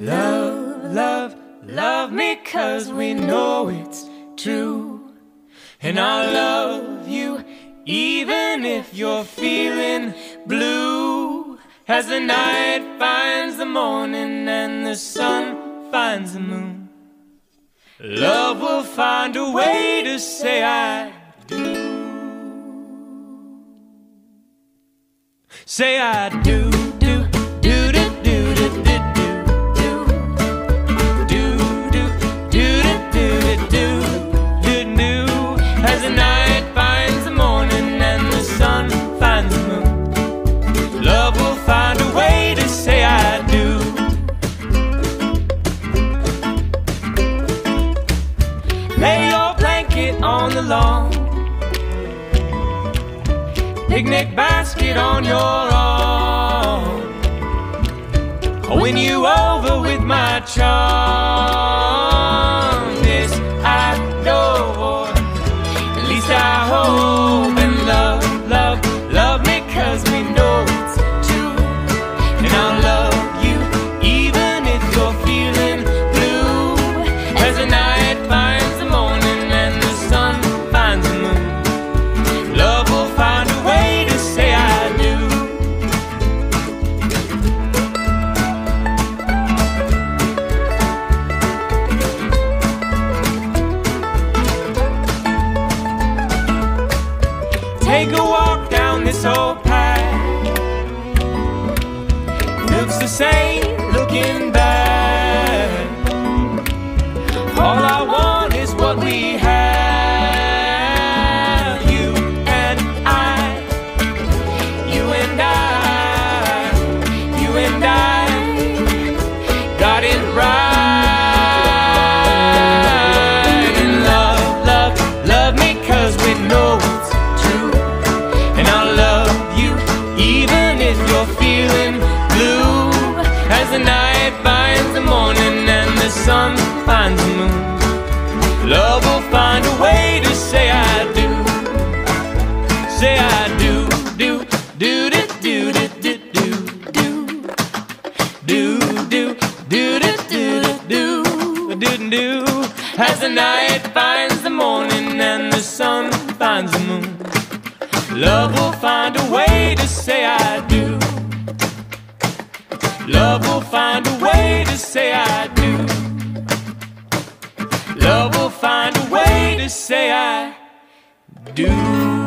Love, love, love me cause we know it's true. And I'll love you even if you're feeling blue. As the night finds the morning and the sun finds the moon. Love will find a way to say I do. Say I do, Lay your blanket on the lawn. Picnic basket on your arm. Win you over with my charm. Same looking back. As the night finds the morning and the sun finds the moon. Love will find a way to say I do. Say I do, do, do, do, do, do, do, do, do. Do, do, do, do, do, do, do, do, do. As the night finds the morning and the sun finds the moon. Love will find a way to say I do. Find a way to say I do. Love will find a way to say I do.